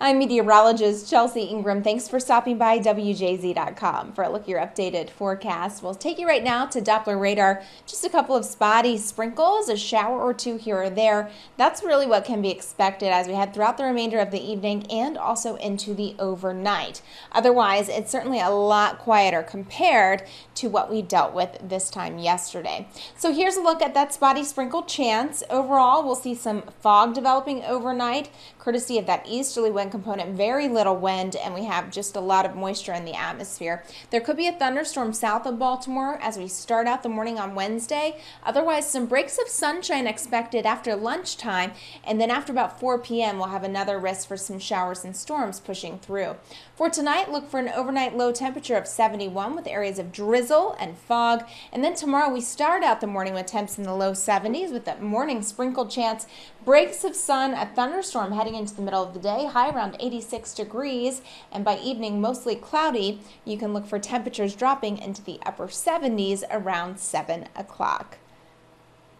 I'm meteorologist Chelsea Ingram. Thanks for stopping by WJZ.com for a look at your updated forecast. We'll take you right now to Doppler radar. Just a couple of spotty sprinkles, a shower or two here or there. That's really what can be expected as we head throughout the remainder of the evening and also into the overnight. Otherwise, it's certainly a lot quieter compared to what we dealt with this time yesterday. So here's a look at that spotty sprinkle chance. Overall, we'll see some fog developing overnight, courtesy of that easterly wind component, very little wind, and we have just a lot of moisture in the atmosphere. There could be a thunderstorm south of Baltimore as we start out the morning on Wednesday. Otherwise, some breaks of sunshine expected after lunchtime, and then after about 4 p.m., we'll have another risk for some showers and storms pushing through. For tonight, look for an overnight low temperature of 71 with areas of drizzle and fog. And then tomorrow, we start out the morning with temps in the low 70s with that morning sprinkle chance. Breaks of sun, a thunderstorm heading into the middle of the day, high around 86 degrees. And by evening, mostly cloudy. You can look for temperatures dropping into the upper 70s around 7 o'clock.